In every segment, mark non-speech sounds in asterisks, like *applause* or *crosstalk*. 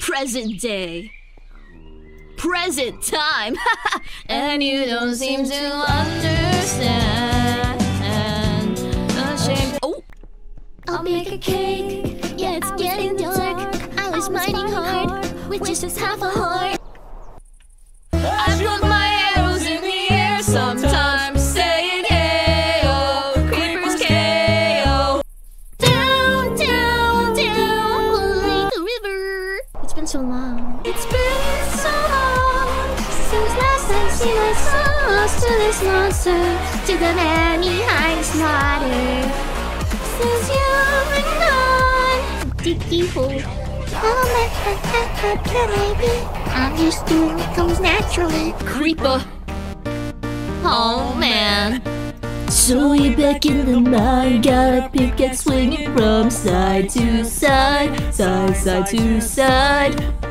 Present day. Present time. *laughs* and you don't seem to understand. Oh, I'll make a cake. Yeah, it's getting dark. I was mining hard with just half a heart. I put my arrows in the air sometimes, so long. It's been so long since last I seen my sauce to this monster, to the man behind slaughter. Since you've been gone, diggy hole. How much better can I be? I'm just doing what comes naturally. Creeper. Oh man. So you're back in the mine, got a pickaxe swinging from side to side, side, side to side.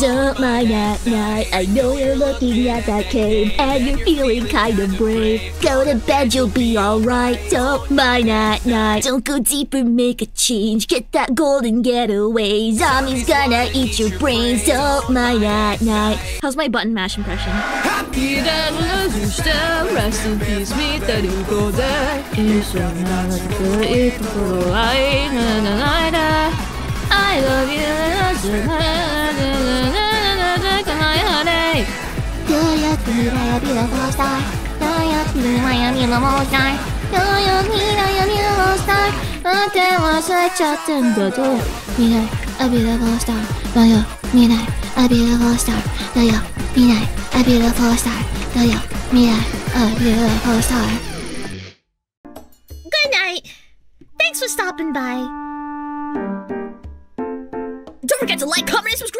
Don't mind at night, I know you're looking at that cave and you're feeling kind of brave. Go to bed, you'll be alright. Don't mind at night, don't go deeper, make a change. Get that golden getaway. Zombies gonna eat your brains. Don't mind at night. How's my button mash impression? Happy that the rest in peace, meet the new golden. I love you. Do you feel like a beautiful star? Do you feel like a beautiful star? Do you feel like a beautiful star? あて忘れちゃってんだと見ない A beautiful star だよ見ない A beautiful star だよ見ない A beautiful star だよ見ない A beautiful star Good night! Thanks for stopping by! Don't forget to like, comment, and subscribe.